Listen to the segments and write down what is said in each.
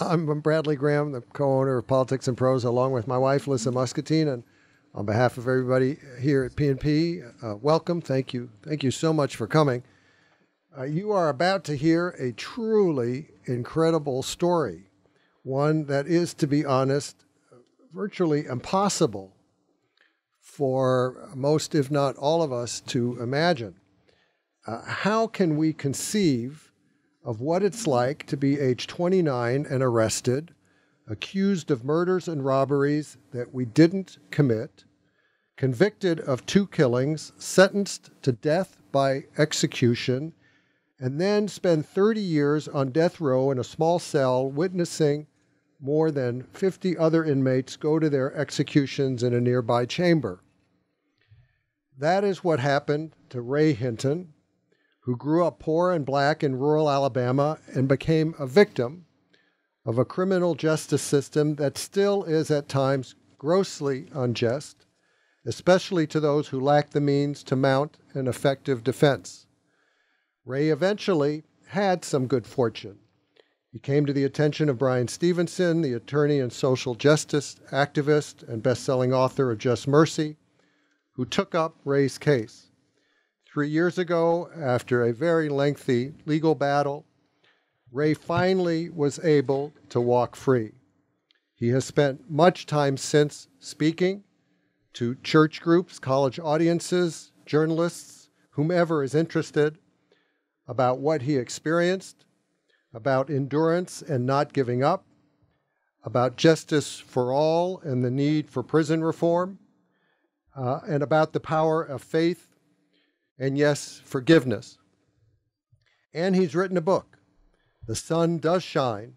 I'm Bradley Graham, the co-owner of Politics and Prose, along with my wife, Lisa Muscatine, and on behalf of everybody here at PNP, uh, welcome. Thank you. Thank you so much for coming. Uh, you are about to hear a truly incredible story, one that is, to be honest, virtually impossible for most, if not all of us, to imagine. Uh, how can we conceive of what it's like to be age 29 and arrested, accused of murders and robberies that we didn't commit, convicted of two killings, sentenced to death by execution, and then spend 30 years on death row in a small cell witnessing more than 50 other inmates go to their executions in a nearby chamber. That is what happened to Ray Hinton, who grew up poor and black in rural Alabama and became a victim of a criminal justice system that still is at times grossly unjust, especially to those who lack the means to mount an effective defense. Ray eventually had some good fortune. He came to the attention of Bryan Stevenson, the attorney and social justice activist and best-selling author of Just Mercy, who took up Ray's case. Three years ago, after a very lengthy legal battle, Ray finally was able to walk free. He has spent much time since speaking to church groups, college audiences, journalists, whomever is interested about what he experienced, about endurance and not giving up, about justice for all and the need for prison reform, uh, and about the power of faith and, yes, forgiveness. And he's written a book, The Sun Does Shine,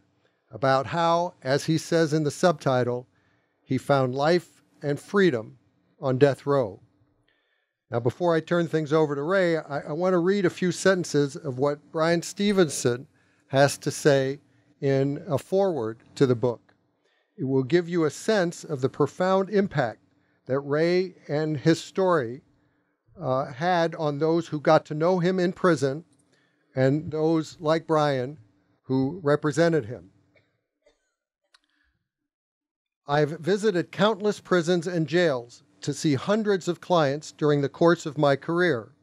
about how, as he says in the subtitle, he found life and freedom on death row. Now, before I turn things over to Ray, I, I want to read a few sentences of what Bryan Stevenson has to say in a foreword to the book. It will give you a sense of the profound impact that Ray and his story uh, had on those who got to know him in prison and those like Bryan who represented him. I've visited countless prisons and jails to see hundreds of clients during the course of my career.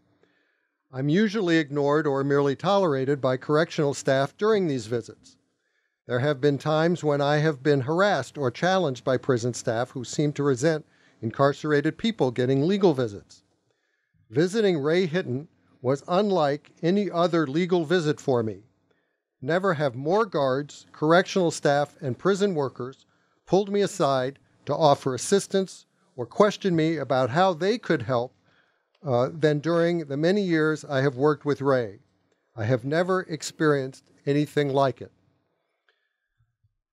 I'm usually ignored or merely tolerated by correctional staff during these visits. There have been times when I have been harassed or challenged by prison staff who seem to resent incarcerated people getting legal visits. Visiting Ray Hinton was unlike any other legal visit for me. Never have more guards, correctional staff, and prison workers pulled me aside to offer assistance or question me about how they could help uh, than during the many years I have worked with Ray. I have never experienced anything like it.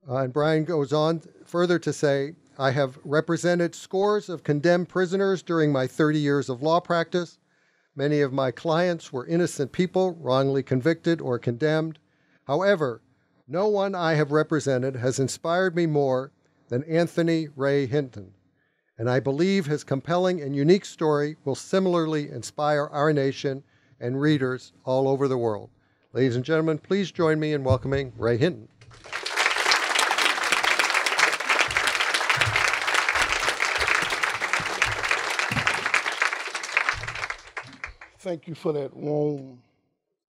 Uh, and Bryan goes on further to say, I have represented scores of condemned prisoners during my 30 years of law practice. Many of my clients were innocent people, wrongly convicted or condemned. However, no one I have represented has inspired me more than Anthony Ray Hinton and I believe his compelling and unique story will similarly inspire our nation and readers all over the world. Ladies and gentlemen, please join me in welcoming Ray Hinton. Thank you for that warm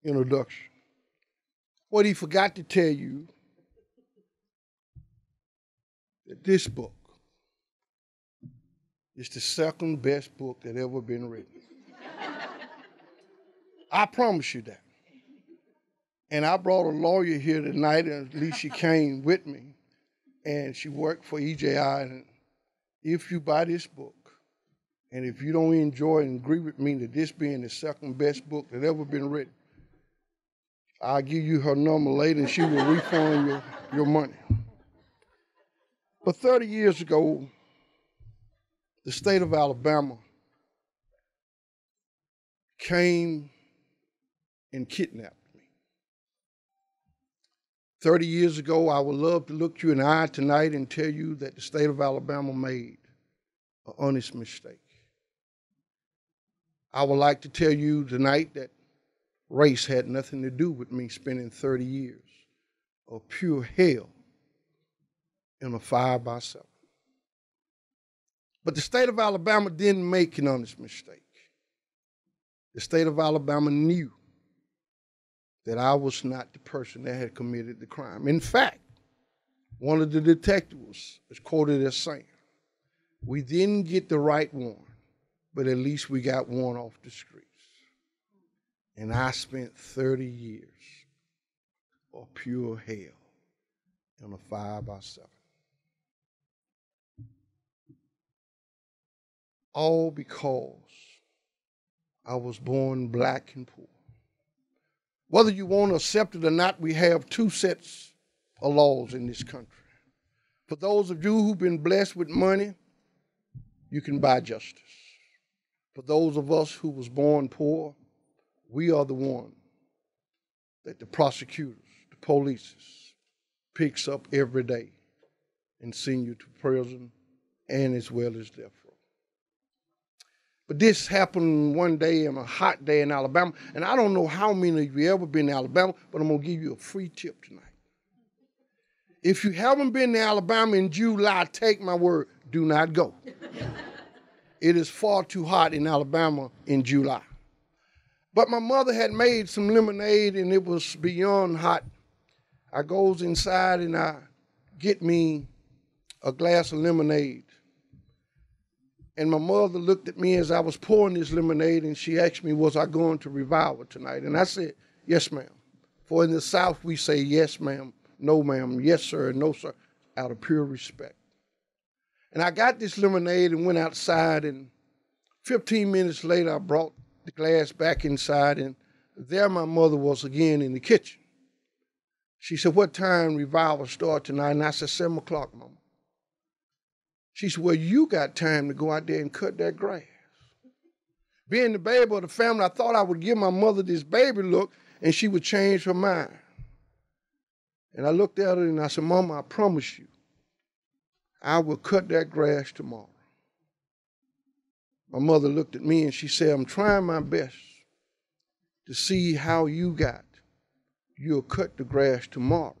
introduction. What he forgot to tell you that this book is the second best book that ever been written. I promise you that. And I brought a lawyer here tonight, and at least she came with me, and she worked for EJI. And if you buy this book, and if you don't enjoy and agree with me that this being the second best book that ever been written, I'll give you her number later, and she will refund your, your money. But 30 years ago, the state of Alabama came and kidnapped me. 30 years ago, I would love to look you in the eye tonight and tell you that the state of Alabama made an honest mistake. I would like to tell you tonight that race had nothing to do with me spending 30 years of pure hell in a five by seven. But the state of Alabama didn't make an honest mistake. The state of Alabama knew that I was not the person that had committed the crime. In fact, one of the detectives is quoted as saying, We didn't get the right one, but at least we got one off the streets. And I spent 30 years of pure hell in a five by seven. All because I was born black and poor. Whether you want to accept it or not, we have two sets of laws in this country. For those of you who've been blessed with money, you can buy justice. For those of us who was born poor, we are the one that the prosecutors, the police picks up every day and send you to prison and as well as death row. But this happened one day on a hot day in Alabama, and I don't know how many of you ever been to Alabama, but I'm gonna give you a free tip tonight. If you haven't been to Alabama in July, take my word, do not go. it is far too hot in Alabama in July. But my mother had made some lemonade and it was beyond hot. I goes inside and I get me a glass of lemonade. And my mother looked at me as I was pouring this lemonade and she asked me, Was I going to revival tonight? And I said, Yes, ma'am. For in the South, we say, Yes, ma'am, no, ma'am, yes, sir, and no, sir, out of pure respect. And I got this lemonade and went outside. And 15 minutes later, I brought the glass back inside. And there my mother was again in the kitchen. She said, What time revival start tonight? And I said, 7 o'clock, mama. She said, Well, you got time to go out there and cut that grass. Being the baby of the family, I thought I would give my mother this baby look and she would change her mind. And I looked at her and I said, Mama, I promise you, I will cut that grass tomorrow. My mother looked at me and she said, I'm trying my best to see how you got. You'll cut the grass tomorrow.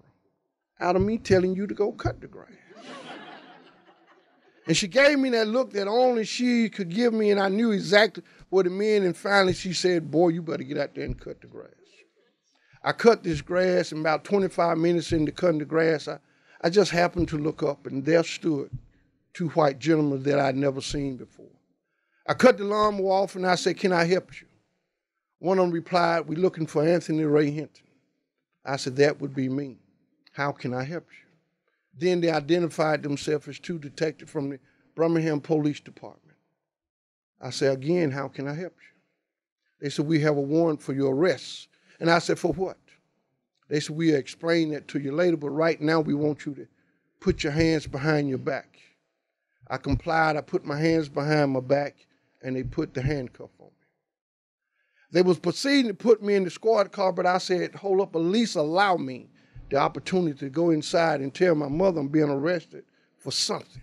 Out of me telling you to go cut the grass. And she gave me that look that only she could give me, and I knew exactly what it meant. And finally, she said, Boy, you better get out there and cut the grass. I cut this grass, and about 25 minutes into cutting the grass, I, I just happened to look up, and there stood two white gentlemen that I'd never seen before. I cut the lawnmower off, and I said, Can I help you? One of them replied, We're looking for Anthony Ray Hinton. I said, That would be me. How can I help you? Then they identified themselves as two detectives from the Birmingham Police Department. I said, again, how can I help you? They said, we have a warrant for your arrest. And I said, for what? They said, we'll explain that to you later, but right now we want you to put your hands behind your back. I complied. I put my hands behind my back, and they put the handcuff on me. They was proceeding to put me in the squad car, but I said, hold up, at least allow me the opportunity to go inside and tell my mother I'm being arrested for something.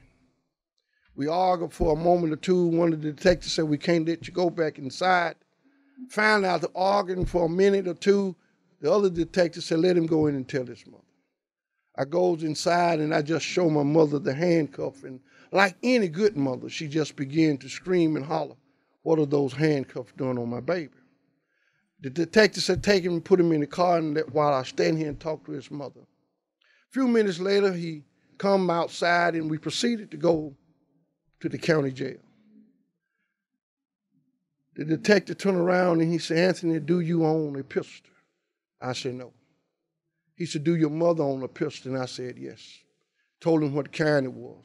We argued for a moment or two. One of the detectives said, We can't let you go back inside. Found out the arguing for a minute or two. The other detective said, Let him go in and tell his mother. I goes inside and I just show my mother the handcuff. And like any good mother, she just began to scream and holler, What are those handcuffs doing on my baby? The detective said, take him and put him in the car and let, while I stand here and talk to his mother. A few minutes later, he come outside and we proceeded to go to the county jail. The detective turned around and he said, Anthony, do you own a pistol? I said, no. He said, do your mother own a pistol? And I said, yes. Told him what kind it was.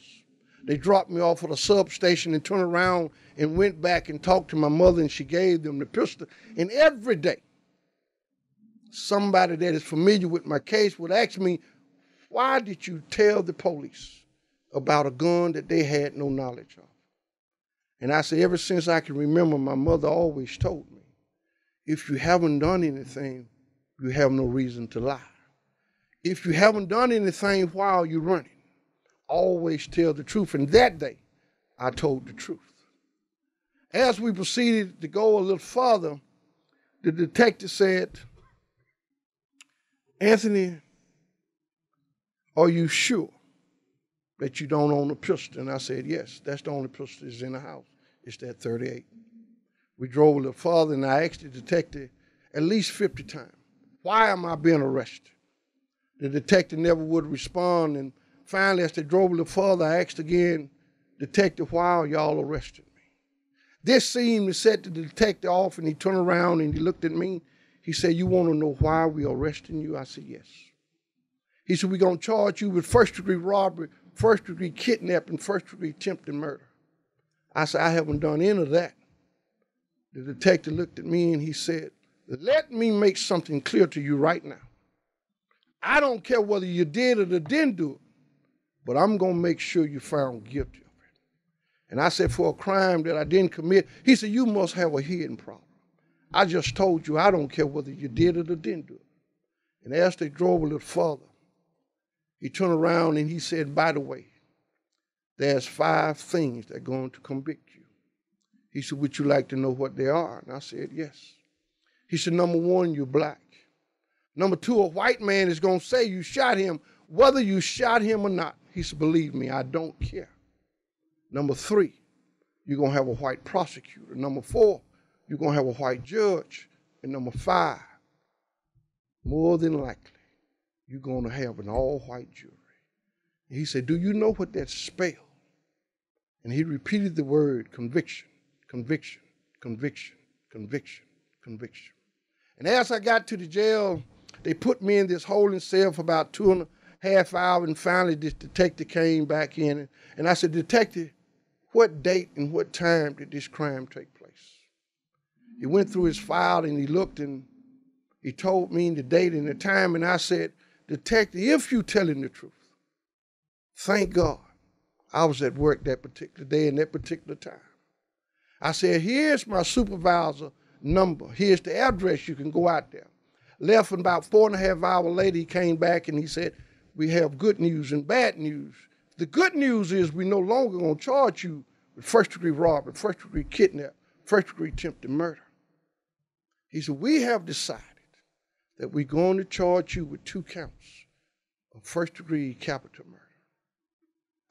They dropped me off at a substation and turned around and went back and talked to my mother, and she gave them the pistol. And every day, somebody that is familiar with my case would ask me, Why did you tell the police about a gun that they had no knowledge of? And I said, Ever since I can remember, my mother always told me, If you haven't done anything, you have no reason to lie. If you haven't done anything while you're running, always tell the truth. And that day, I told the truth. As we proceeded to go a little farther, the detective said, Anthony, are you sure that you don't own a pistol? And I said, Yes, that's the only pistol that's in the house. It's that 38. We drove a little farther, and I asked the detective at least 50 times, Why am I being arrested? The detective never would respond, and finally, as they drove a little farther, I asked again, Detective, why are y'all arresting me? This seemed to set the detective off, and he turned around and he looked at me. He said, You want to know why we're arresting you? I said, Yes. He said, We're going to charge you with first degree robbery, first degree kidnapping, first degree attempted murder. I said, I haven't done any of that. The detective looked at me and he said, Let me make something clear to you right now. I don't care whether you did it or didn't do it, but I'm going to make sure you're found guilty of it. And I said, For a crime that I didn't commit, he said, You must have a hidden problem. I just told you I don't care whether you did it or didn't do it. And as they drove a little further, he turned around and he said, By the way, there's five things that are going to convict you. He said, Would you like to know what they are? And I said, Yes. He said, Number one, you're black. Number two, a white man is going to say you shot him, whether you shot him or not. He said, Believe me, I don't care. Number three, you're going to have a white prosecutor. Number four, you're going to have a white judge. And number five, more than likely, you're going to have an all white jury. And he said, Do you know what that spells? And he repeated the word conviction, conviction, conviction, conviction, conviction. And as I got to the jail, they put me in this holding cell for about two and a half hours, and finally this detective came back in. And I said, Detective, what date and what time did this crime take place? He went through his file and he looked and he told me the date and the time, and I said, Detective, if you're telling the truth, thank God I was at work that particular day and that particular time. I said, here's my supervisor number. Here's the address. You can go out there. Left and about four and a half hour later, he came back and he said, we have good news and bad news. The good news is we no longer going to charge you with first degree robbery, first degree kidnap, first degree attempted murder. He said, we have decided that we're going to charge you with two counts of first degree capital murder.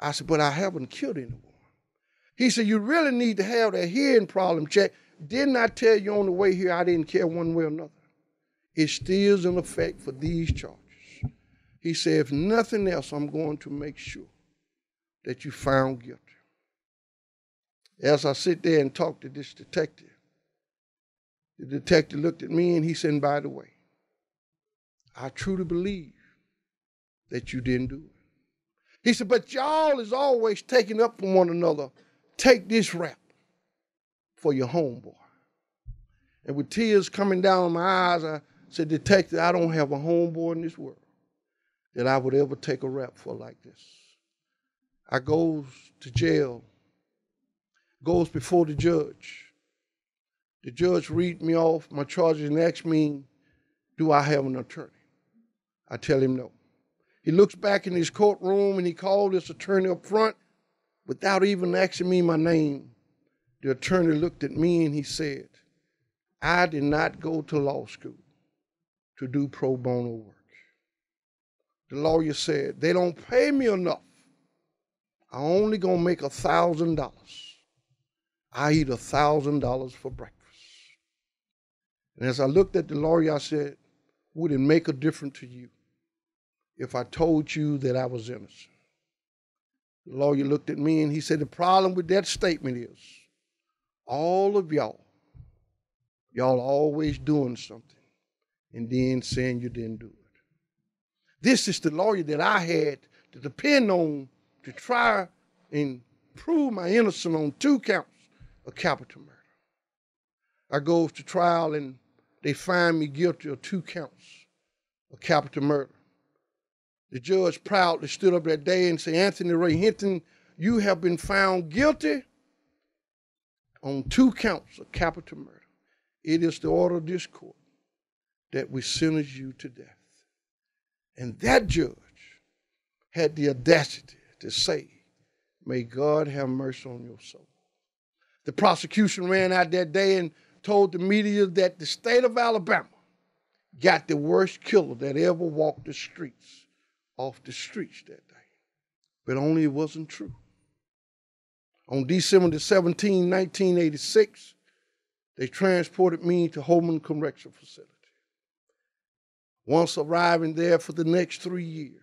I said, but I haven't killed anyone. He said, you really need to have that hearing problem checked. Didn't I tell you on the way here I didn't care one way or another? It still is in effect for these charges. He said, if nothing else, I'm going to make sure that you found guilty. As I sit there and talk to this detective, the detective looked at me and he said, by the way, I truly believe that you didn't do it. He said, but y'all is always taking up for one another. Take this rap for your homeboy. And with tears coming down my eyes, I said, Detective, I don't have a homeboy in this world that I would ever take a rap for like this. I goes to jail, goes before the judge. The judge read me off my charges and asks me, do I have an attorney? I tell him no. He looks back in his courtroom and he called his attorney up front without even asking me my name. The attorney looked at me and he said, I did not go to law school to do pro bono work. The lawyer said, They don't pay me enough. I'm only to make a thousand dollars. I eat a thousand dollars for breakfast. And as I looked at the lawyer, I said, Would it make a difference to you if I told you that I was innocent? The lawyer looked at me and he said, The problem with that statement is all of y'all, y'all always doing something and then saying you didn't do it. This is the lawyer that I had to depend on to try and prove my innocence on two counts of capital murder. I go to trial and they find me guilty of two counts of capital murder. The judge proudly stood up that day and said, Anthony Ray Hinton, you have been found guilty on two counts of capital murder. It is the order of this court that we sentence you to death. And that judge had the audacity to say, May God have mercy on your soul. The prosecution ran out that day and told the media that the state of Alabama got the worst killer that ever walked the streets off the streets that day. but only it wasn't true. On December 17, 1986, they transported me to Holman Correctional Facility. Once arriving there for the next three years,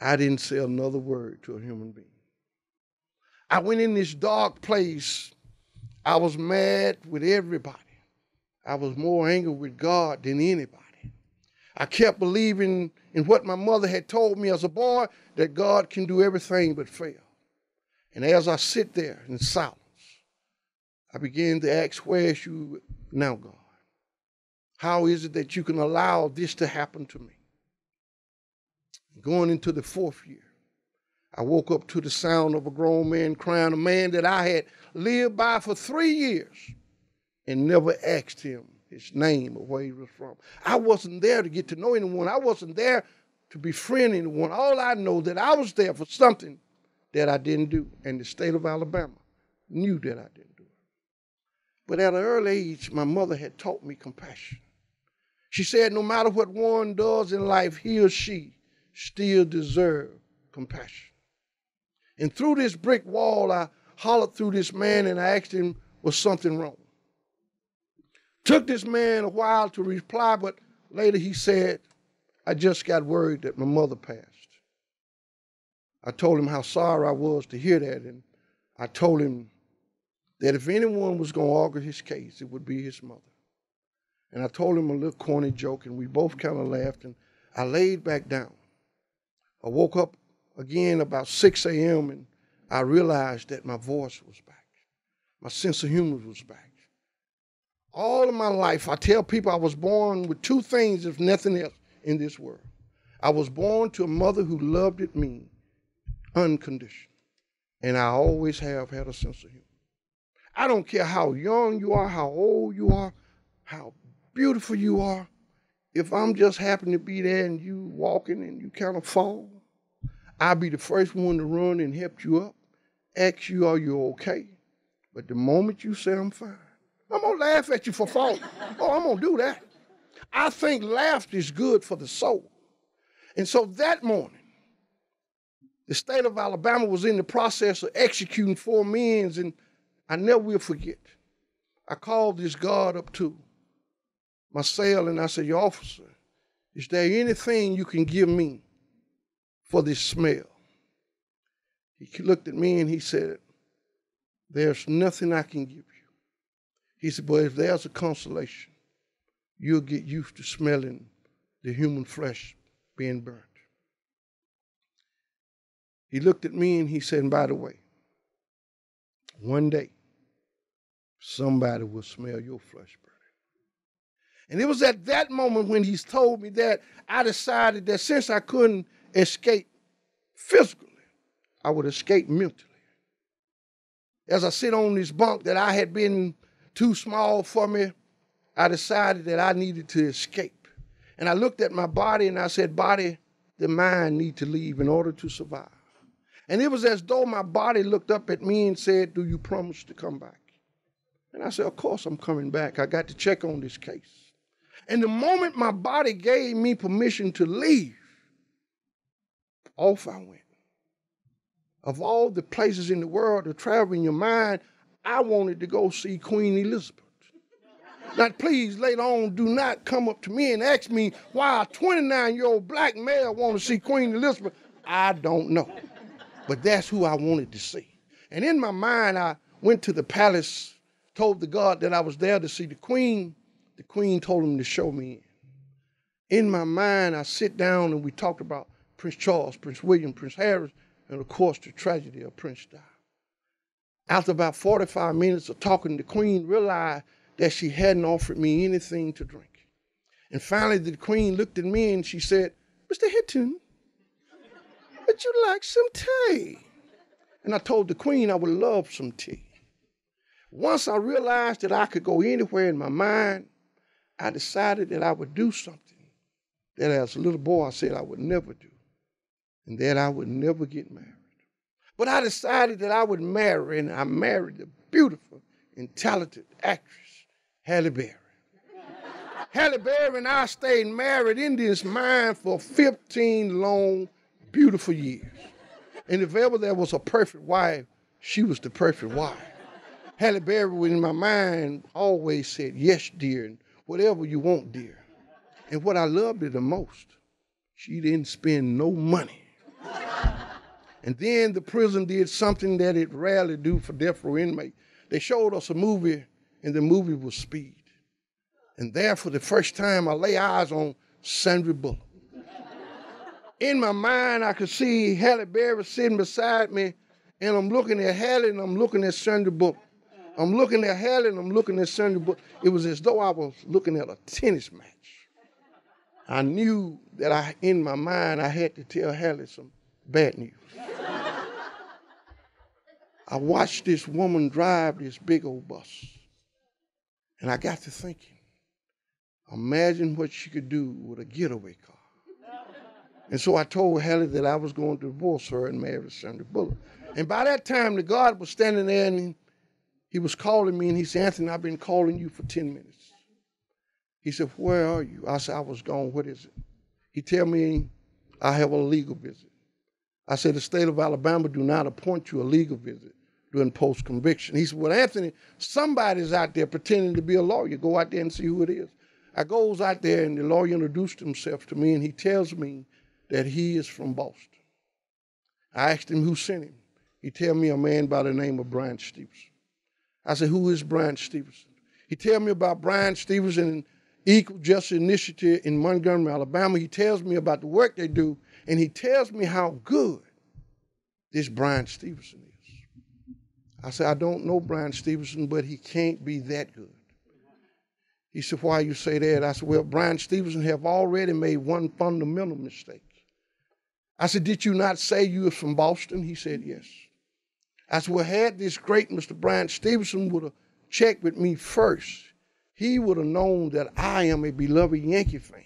I didn't say another word to a human being. I went in this dark place. I was mad with everybody. I was more angry with God than anybody. I kept believing in what my mother had told me as a boy that God can do everything but fail. And as I sit there in silence, I begin to ask, Where is you now, God? How is it that you can allow this to happen to me? Going into the fourth year, I woke up to the sound of a grown man crying, a man that I had lived by for three years and never asked him his name or where he was from. I wasn't there to get to know anyone. I wasn't there to befriend anyone. All I know that I was there for something that I didn't do. And the state of Alabama knew that I didn't do it. But at an early age, my mother had taught me compassion. She said, no matter what one does in life, he or she still deserve compassion. And through this brick wall, I hollered through this man and I asked him, was something wrong? Took this man a while to reply, but later he said, I just got worried that my mother passed. I told him how sorry I was to hear that, and I told him that if anyone was going to argue his case, it would be his mother. And I told him a little corny joke, and we both kind of laughed, and I laid back down. I woke up again about 6 a.m., and I realized that my voice was back. My sense of humor was back. All of my life, I tell people I was born with two things, if nothing else, in this world. I was born to a mother who loved at me unconditional. And I always have had a sense of humor. I don't care how young you are, how old you are, how beautiful you are. If I'm just happen to be there and you walking and you kind of fall, I'll be the first one to run and help you up, ask you, are you okay? But the moment you say I'm fine, I'm gonna laugh at you for falling. oh, I'm gonna do that. I think laughter is good for the soul. And so that morning, the state of Alabama was in the process of executing four men, and I never will forget. I called this guard up to my cell and I said, Your officer, is there anything you can give me for this smell? He looked at me and he said, There's nothing I can give you. He said, But if there's a consolation, you'll get used to smelling the human flesh being burnt. He looked at me and he said, and by the way, one day somebody will smell your flesh burning. And it was at that moment when he's told me that I decided that since I couldn't escape physically, I would escape mentally. As I sit on this bunk that I had been too small for me, I decided that I needed to escape. And I looked at my body and I said, Body, the mind need to leave in order to survive. And it was as though my body looked up at me and said, Do you promise to come back? And I said, Of course I'm coming back. I got to check on this case. And the moment my body gave me permission to leave, off I went. Of all the places in the world to travel in your mind, I wanted to go see Queen Elizabeth. Now, please, later on, do not come up to me and ask me why a 29 year old black male want to see Queen Elizabeth. I don't know. But that's who I wanted to see. And in my mind, I went to the palace, told the guard that I was there to see the queen. The queen told him to show me in. In my mind, I sit down and we talked about Prince Charles, Prince William, Prince Harry, and of course the tragedy of Prince Di. After about 45 minutes of talking, the queen realized that she hadn't offered me anything to drink. And finally, the queen looked at me and she said, Mr. Hinton, would you like some tea? And I told the queen I would love some tea. Once I realized that I could go anywhere in my mind, I decided that I would do something that as a little boy I said I would never do, and that I would never get married. But I decided that I would marry, and I married the beautiful and talented actress, Halle Berry. Halle Berry and I stayed married in this mind for 15 long beautiful years. And if ever there was a perfect wife, she was the perfect wife. Halle Berry, in my mind, always said, Yes, dear, and whatever you want, dear. And what I loved her the most, she didn't spend no money. and then the prison did something that it rarely do for death row inmates. They showed us a movie, and the movie was Speed. And there, for the first time, I lay eyes on Sandra Bullock. In my mind, I could see Halle Berry sitting beside me, and I'm looking at Halle and I'm looking at Sandra Bullock. I'm looking at Halle and I'm looking at Sandra Bullock. It was as though I was looking at a tennis match. I knew that I, in my mind, I had to tell Halle some bad news. I watched this woman drive this big old bus, and I got to thinking, imagine what she could do with a getaway car. And so I told Halle that I was going to divorce her and marry Sandra Bullock. And by that time, the guard was standing there and he was calling me and he said, Anthony, I've been calling you for 10 minutes. He said, Where are you? I said, I was gone. What is it? He tell me I have a legal visit. I said, the state of Alabama do not appoint you a legal visit during post conviction. He said, Well, Anthony, somebody's out there pretending to be a lawyer. Go out there and see who it is. I goes out there and the lawyer introduced himself to me and he tells me that he is from Boston. I asked him who sent him. He tell me a man by the name of Bryan Stevenson. I said, who is Bryan Stevenson? He tell me about Bryan Stevenson and Equal Justice Initiative in Montgomery, Alabama. He tells me about the work they do, and he tells me how good this Bryan Stevenson is. I said, I don't know Bryan Stevenson, but he can't be that good. He said, why you say that? I said, well, Bryan Stevenson have already made one fundamental mistake. I said, Did you not say you were from Boston? He said, Yes. I said, Well, had this great Mr. Bryan Stevenson would have checked with me first, he would have known that I am a beloved Yankee fan.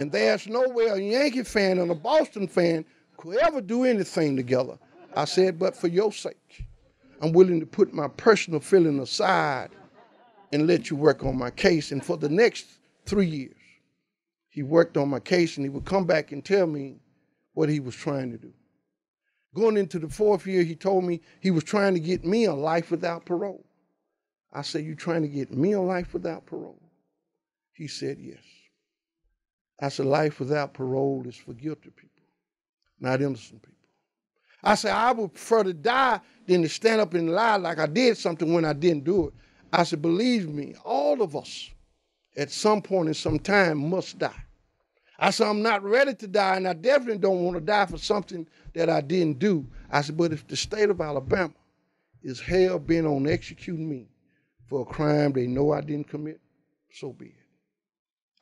and there's no way a Yankee fan and a Boston fan could ever do anything together. I said, But for your sake, I'm willing to put my personal feeling aside and let you work on my case. And for the next three years, he worked on my case and he would come back and tell me what he was trying to do. Going into the fourth year, he told me he was trying to get me a life without parole. I said, You trying to get me a life without parole? He said, Yes. I said, Life without parole is for guilty people, not innocent people. I said, I would prefer to die than to stand up and lie like I did something when I didn't do it. I said, Believe me, all of us at some point in some time must die. I said, I'm not ready to die, and I definitely don't want to die for something that I didn't do. I said, but if the state of Alabama is hell bent on executing me for a crime they know I didn't commit, so be it.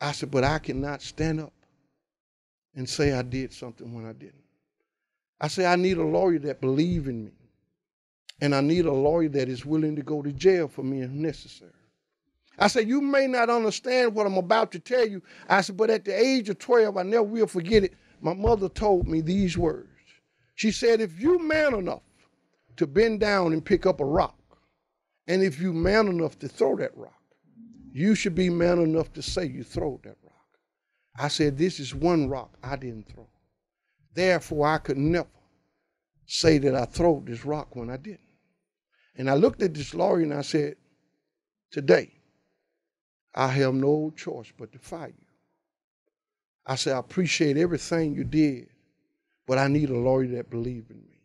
I said, but I cannot stand up and say I did something when I didn't. I said, I need a lawyer that believes in me. And I need a lawyer that is willing to go to jail for me if necessary. I said, You may not understand what I'm about to tell you. I said, But at the age of 12, I never will forget it. My mother told me these words. She said, If you man enough to bend down and pick up a rock, and if you man enough to throw that rock, you should be man enough to say you throw that rock. I said, This is one rock I didn't throw. Therefore, I could never say that I threw this rock when I didn't. And I looked at this lawyer and I said, Today, I have no choice but to fire you. I said, I appreciate everything you did, but I need a lawyer that believes in me.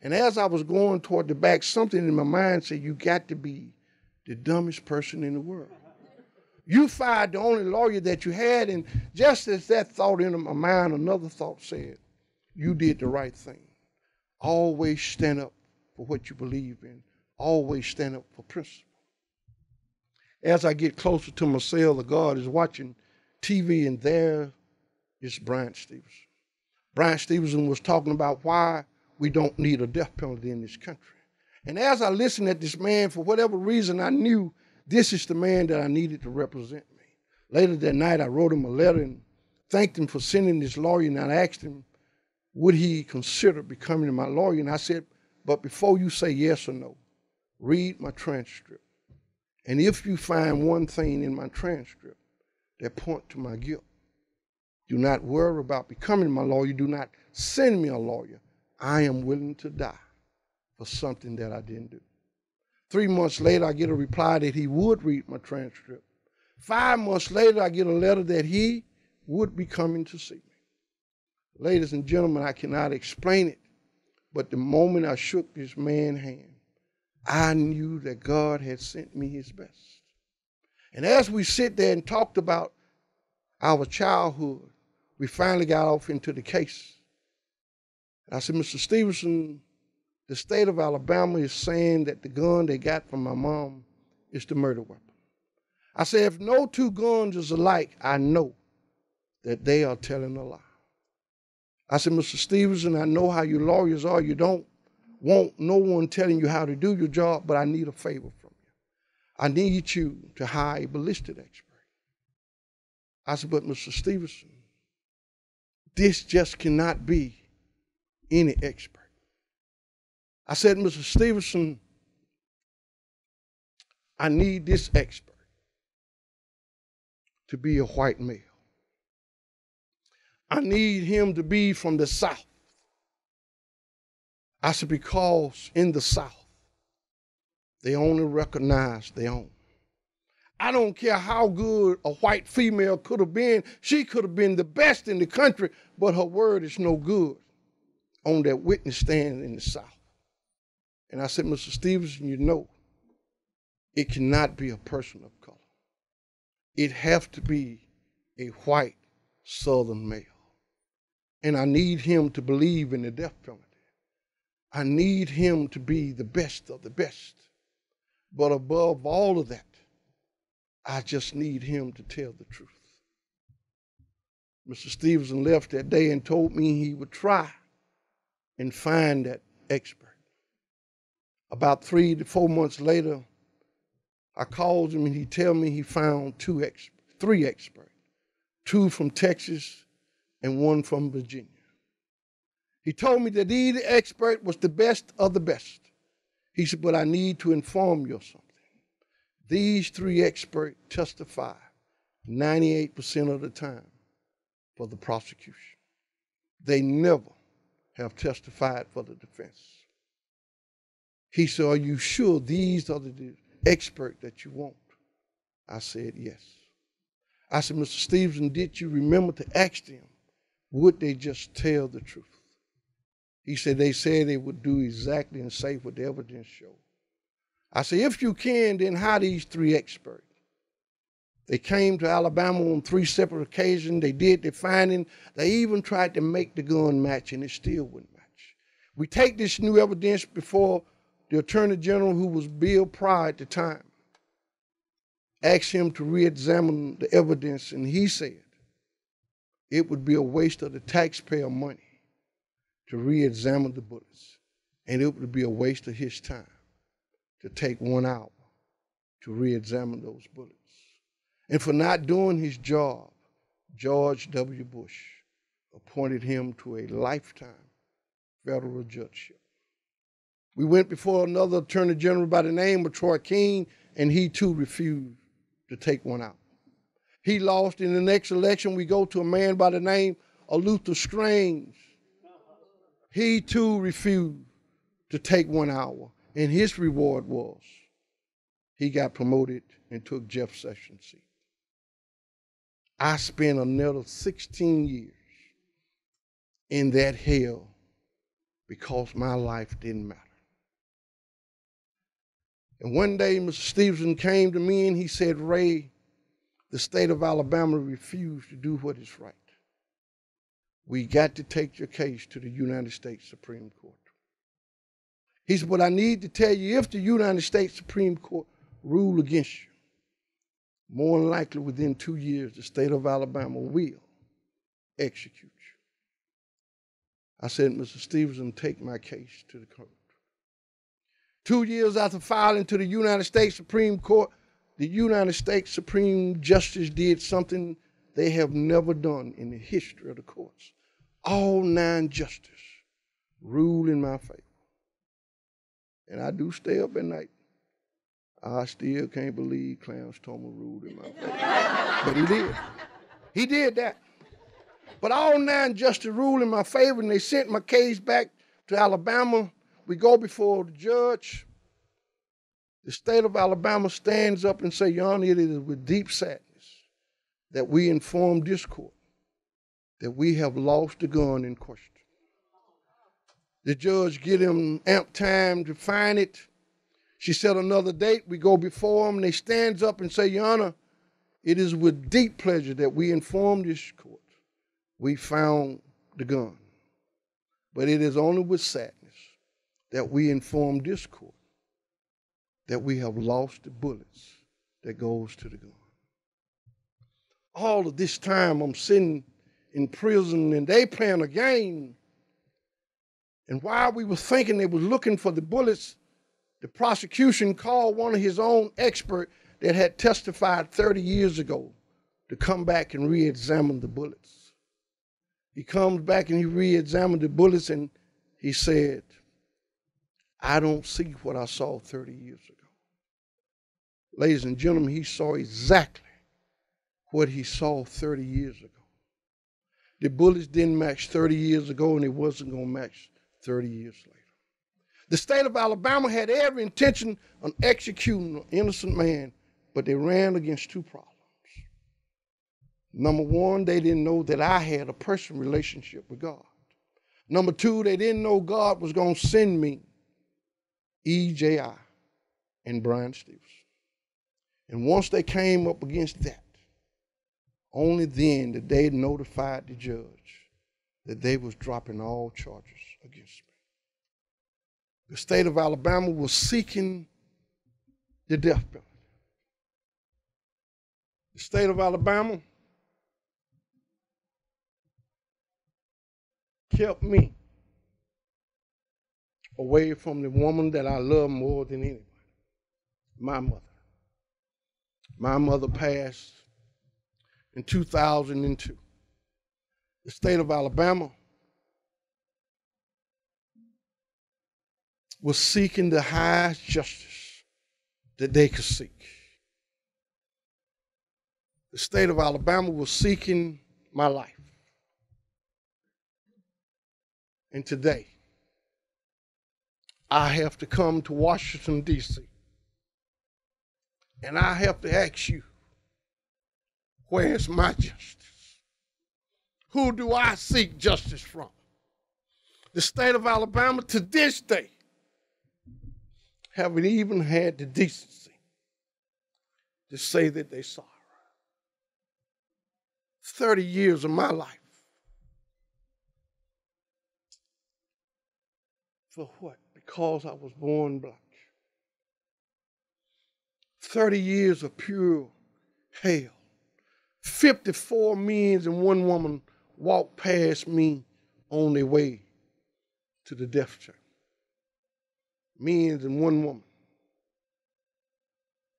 And as I was going toward the back, something in my mind said, You got to be the dumbest person in the world. You fired the only lawyer that you had, and just as that thought entered my mind, another thought said, You did the right thing. Always stand up for what you believe in, always stand up for principle as I get closer to my cell, the guard is watching TV, and there is Bryan Stevenson. Bryan Stevenson was talking about why we don't need a death penalty in this country. And as I listened at this man, for whatever reason, I knew this is the man that I needed to represent me. Later that night, I wrote him a letter and thanked him for sending this lawyer, and I asked him, would he consider becoming my lawyer? And I said, but before you say yes or no, read my transcript. And if you find one thing in my transcript that point to my guilt, do not worry about becoming my lawyer. Do not send me a lawyer. I am willing to die for something that I didn't do. Three months later, I get a reply that he would read my transcript. Five months later, I get a letter that he would be coming to see me. Ladies and gentlemen, I cannot explain it, but the moment I shook this man's hand, I knew that God had sent me his best. And as we sit there and talked about our childhood, we finally got off into the case. I said, Mr. Stevenson, the state of Alabama is saying that the gun they got from my mom is the murder weapon. I said, if no two guns is alike, I know that they are telling a lie. I said, Mr. Stevenson, I know how you lawyers are. You don't want no one telling you how to do your job, but I need a favor from you. I need you to hire a ballistic expert. I said, but Mr. Stevenson, this just cannot be any expert. I said, Mr. Stevenson, I need this expert to be a white male. I need him to be from the South. I said, because in the South, they only recognize their own. I don't care how good a white female could have been. She could have been the best in the country, but her word is no good on that witness stand in the South. And I said, Mr. Stevenson, you know, it cannot be a person of color. It have to be a white Southern male. And I need him to believe in the death penalty. I need him to be the best of the best. But above all of that, I just need him to tell the truth. Mr. Stevenson left that day and told me he would try and find that expert. About three to four months later, I called him and he told me he found two experts, three experts, two from Texas and one from Virginia. He told me that he, the expert, was the best of the best. He said, but I need to inform you of something. These three experts testify 98% of the time for the prosecution. They never have testified for the defense. He said, Are you sure these are the experts that you want? I said, Yes. I said, Mr. Stevenson, did you remember to ask them, would they just tell the truth? He said, They said they would do exactly and say what the evidence showed. I said, If you can, then hire these three experts. They came to Alabama on three separate occasions. They did the finding. They even tried to make the gun match, and it still wouldn't match. We take this new evidence before the Attorney General, who was Bill Pryor at the time, asked him to re examine the evidence, and he said it would be a waste of the taxpayer money to re examine the bullets, and it would be a waste of his time to take one hour to re examine those bullets. And for not doing his job, George W. Bush appointed him to a lifetime federal judgeship. We went before another attorney general by the name of Troy King, and he too refused to take one out. He lost in the next election. We go to a man by the name of Luther Strange. He too refused to take one hour, and his reward was he got promoted and took Jeff Sessions' seat. I spent another 16 years in that hell because my life didn't matter. And one day, Mr. Stevenson came to me and he said, Ray, the state of Alabama refused to do what is right. We got to take your case to the United States Supreme Court. He said, But I need to tell you if the United States Supreme Court rule against you, more than likely within two years, the state of Alabama will execute you. I said, Mr. Stevenson, take my case to the court. Two years after filing to the United States Supreme Court, the United States Supreme Justice did something they have never done in the history of the courts. All nine justices rule in my favor. And I do stay up at night. I still can't believe Clarence Thomas ruled in my favor. but he did. He did that. But all nine justices ruled in my favor, and they sent my case back to Alabama. We go before the judge. The state of Alabama stands up and say, Your Honor, it is with deep sadness that we inform this court that we have lost the gun in question. The judge give him amp time to find it. She set another date. We go before him. And they stands up and say, Your Honor, it is with deep pleasure that we inform this court we found the gun. But it is only with sadness that we inform this court that we have lost the bullets that goes to the gun. All of this time I'm sitting in prison and they playing a game. And while we were thinking they was looking for the bullets, the prosecution called one of his own expert that had testified 30 years ago to come back and re-examine the bullets. He comes back and he re-examined the bullets and he said, I don't see what I saw 30 years ago. Ladies and gentlemen, he saw exactly what he saw 30 years ago. The bullets didn't match 30 years ago, and it wasn't going to match 30 years later. The state of Alabama had every intention of executing an innocent man, but they ran against two problems. Number one, they didn't know that I had a personal relationship with God. Number two, they didn't know God was going to send me EJI and Bryan Stevenson. And once they came up against that, only then did they notify the judge that they was dropping all charges against me. The state of Alabama was seeking the death penalty. The state of Alabama kept me away from the woman that I love more than anybody, my mother. My mother passed in 2002. The state of Alabama was seeking the highest justice that they could seek. The state of Alabama was seeking my life. And today, I have to come to Washington, D.C. And I have to ask you, where's my justice? Who do I seek justice from? The state of Alabama to this day haven't even had the decency to say that they sorry. 30 years of my life. For what? Because I was born black. 30 years of pure hell. 54 men and one woman walked past me on their way to the death chamber. Men and one woman.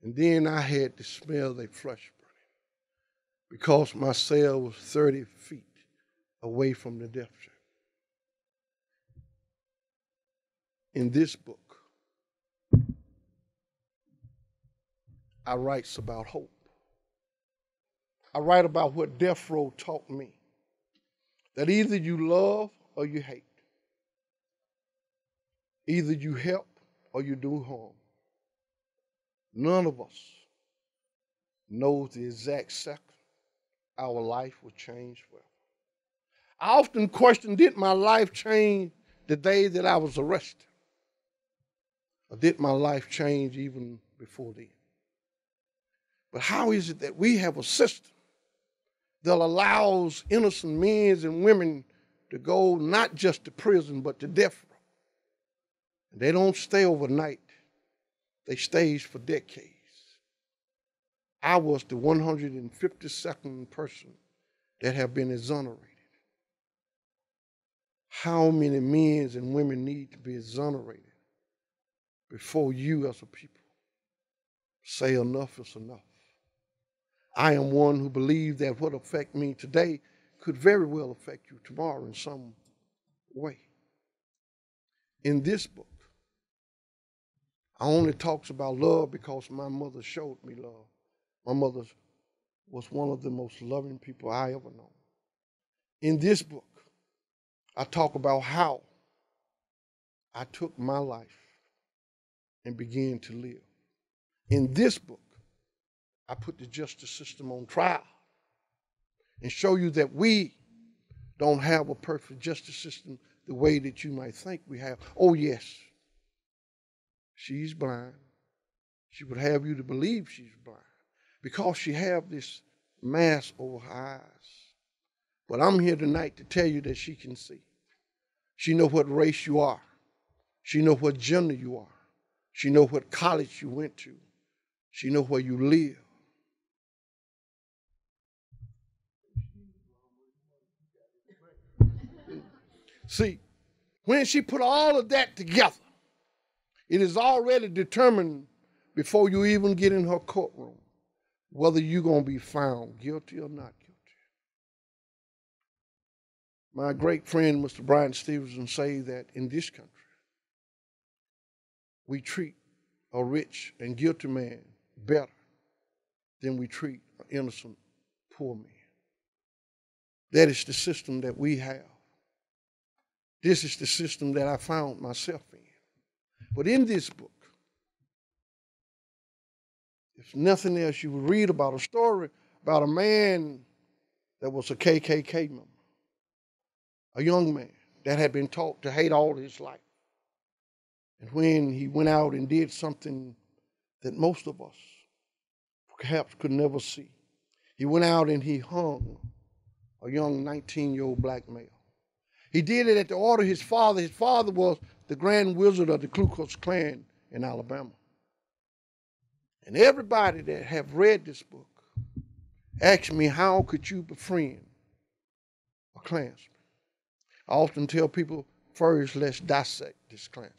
And then I had to smell their flesh burning because my cell was 30 feet away from the death chamber. In this book, I writes about hope. I write about what death row taught me. That either you love or you hate. Either you help or you do harm. None of us knows the exact second our life will change forever. I often question did my life change the day that I was arrested? Or did my life change even before then? But how is it that we have a system that allows innocent men and women to go not just to prison, but to death row? They don't stay overnight, they stay for decades. I was the 152nd person that have been exonerated. How many men and women need to be exonerated before you, as a people, say enough is enough? I am one who believes that what affect me today could very well affect you tomorrow in some way. In this book, I only talks about love because my mother showed me love. My mother was one of the most loving people I ever known. In this book, I talk about how I took my life and began to live. In this book, I put the justice system on trial and show you that we don't have a perfect justice system the way that you might think we have. Oh, yes, she's blind. She would have you to believe she's blind because she have this mask over her eyes. But I'm here tonight to tell you that she can see. She know what race you are. She know what gender you are. She know what college you went to. She know where you live. See, when she put all of that together, it is already determined before you even get in her courtroom whether you're going to be found guilty or not guilty. My great friend, Mr. Bryan Stevenson, say that in this country, we treat a rich and guilty man better than we treat an innocent poor man. That is the system that we have. This is the system that I found myself in. But in this book, if nothing else, you would read about a story about a man that was a KKK member, a young man that had been taught to hate all his life. And when he went out and did something that most of us perhaps could never see, he went out and he hung a young 19 year old black male. He did it at the order of his father. His father was the grand wizard of the Ku Klux Klan in Alabama. And everybody that have read this book asked me, how could you befriend a Klansman? I often tell people, first, let's dissect this Klansman.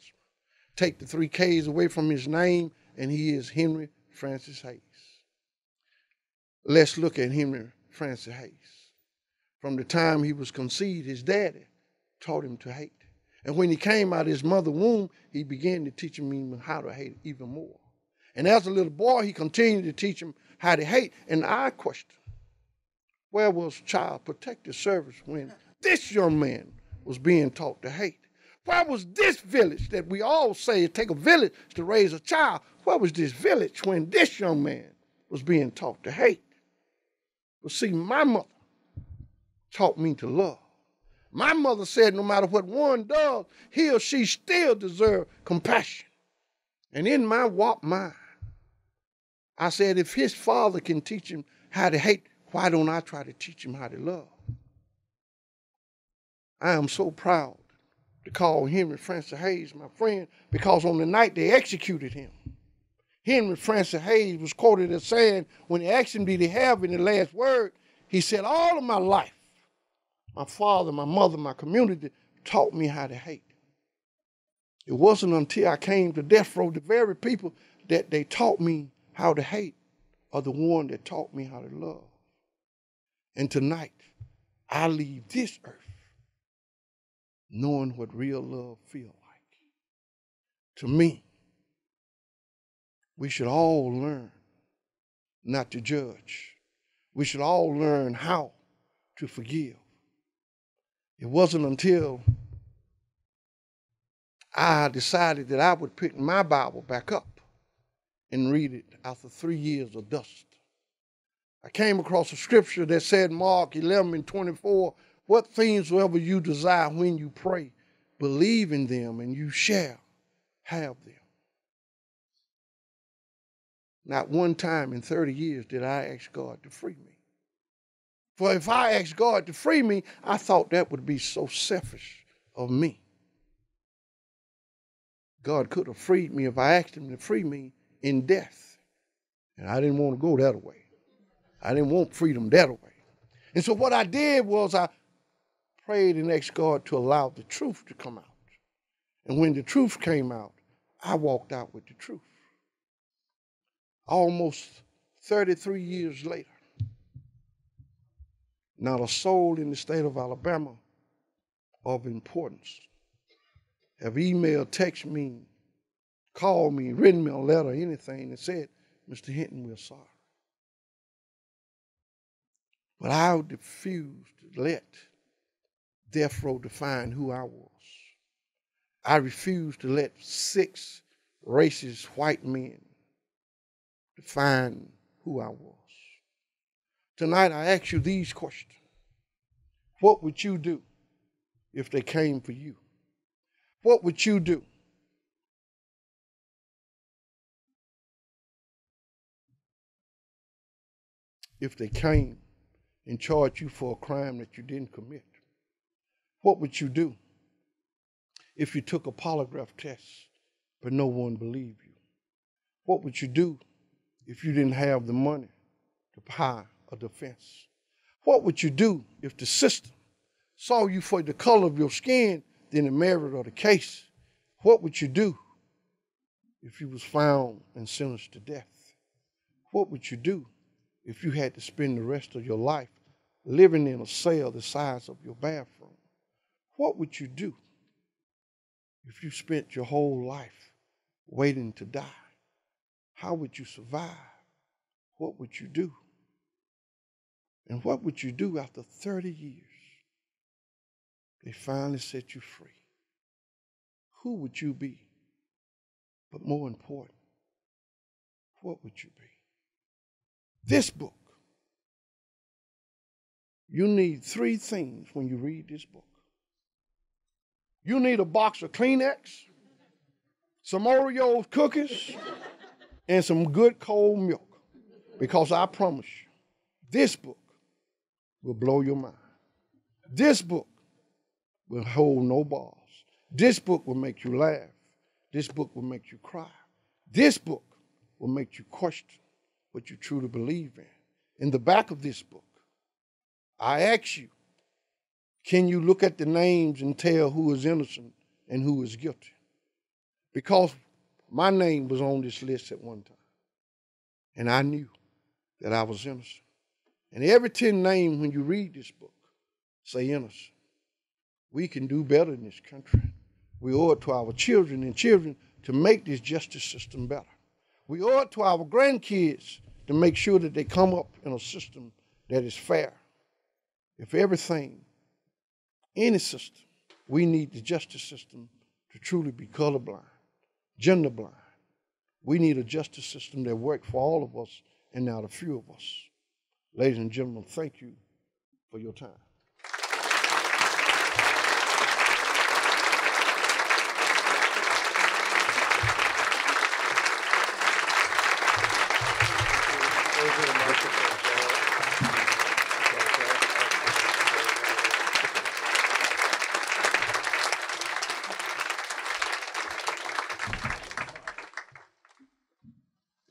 Take the three K's away from his name, and he is Henry Francis Hayes. Let's look at Henry Francis Hayes. From the time he was conceived, his daddy taught him to hate. And when he came out of his mother's womb, he began to teach him how to hate even more. And as a little boy, he continued to teach him how to hate. And I question, where was Child Protective Service when this young man was being taught to hate? Where was this village that we all say it take a village to raise a child? Where was this village when this young man was being taught to hate? But see, my mother taught me to love. My mother said no matter what one does, he or she still deserves compassion. And in my warped mind, I said, if his father can teach him how to hate, why don't I try to teach him how to love? I am so proud to call Henry Francis Hayes my friend because on the night they executed him, Henry Francis Hayes was quoted as saying, when they asked him, did he have any last word? He said, All of my life, my father, my mother, my community taught me how to hate. It wasn't until I came to death row, the very people that they taught me how to hate are the one that taught me how to love. And tonight, I leave this earth knowing what real love feels like. To me, we should all learn not to judge. We should all learn how to forgive. It wasn't until I decided that I would pick my Bible back up and read it after three years of dust. I came across a scripture that said, Mark 11 and 24, what things soever you desire when you pray, believe in them and you shall have them. Not one time in 30 years did I ask God to free me. For if I asked God to free me, I thought that would be so selfish of me. God could have freed me if I asked Him to free me in death. And I didn't want to go that way. I didn't want freedom that way. And so what I did was I prayed and asked God to allow the truth to come out. And when the truth came out, I walked out with the truth. Almost 33 years later, not a soul in the state of Alabama of importance have emailed, texted me, called me, written me a letter, anything, and said, Mr. Hinton, we're sorry. But I refused to let death row define who I was. I refused to let six racist white men define who I was. Tonight, I ask you these questions What would you do if they came for you? What would you do? If they came and charged you for a crime that you didn't commit, what would you do if you took a polygraph test but no one believed you? What would you do if you didn't have the money to hire a defense? What would you do if the system saw you for the color of your skin than the merit of the case? What would you do if you was found and sentenced to death? What would you do if you had to spend the rest of your life living in a cell the size of your bathroom? What would you do if you spent your whole life waiting to die? How would you survive? What would you do? And what would you do after 30 years? They finally set you free. Who would you be? But more important, what would you be? This book, you need three things when you read this book. You need a box of Kleenex, some Oreos cookies, and some good cold milk. Because I promise you, this book will blow your mind. This book will hold no balls. This book will make you laugh. This book will make you cry. This book will make you question what you truly believe in. In the back of this book, I ask you, can you look at the names and tell who is innocent and who is guilty? Because my name was on this list at one time. And I knew that I was innocent. And every 10 names when you read this book say innocent. We can do better in this country. We owe it to our children and children to make this justice system better. We owe it to our grandkids to make sure that they come up in a system that is fair. If everything, any system, we need the justice system to truly be colorblind, genderblind. We need a justice system that works for all of us and not a few of us. Ladies and gentlemen, thank you for your time.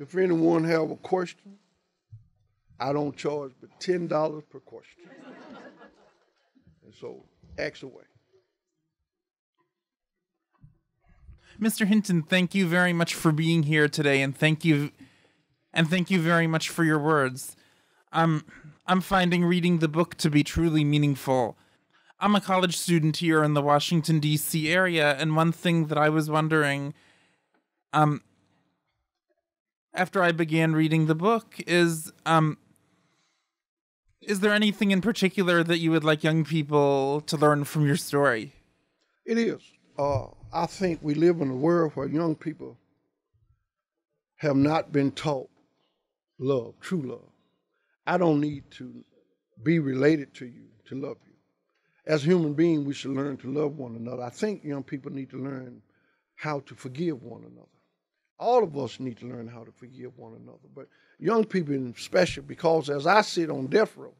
If anyone have a question, I don't charge but ten dollars per question. and so ask away. Mr. Hinton, thank you very much for being here today, and thank you, and thank you very much for your words. I'm I'm finding reading the book to be truly meaningful. I'm a college student here in the Washington D.C. area, and one thing that I was wondering, um, after I began reading the book, is um, is there anything in particular that you would like young people to learn from your story? It is. Uh, I think we live in a world where young people have not been taught love, true love. I don't need to be related to you to love you. As human being, we should learn to love one another. I think young people need to learn how to forgive one another. All of us need to learn how to forgive one another, but young people in special because as I sit on death row,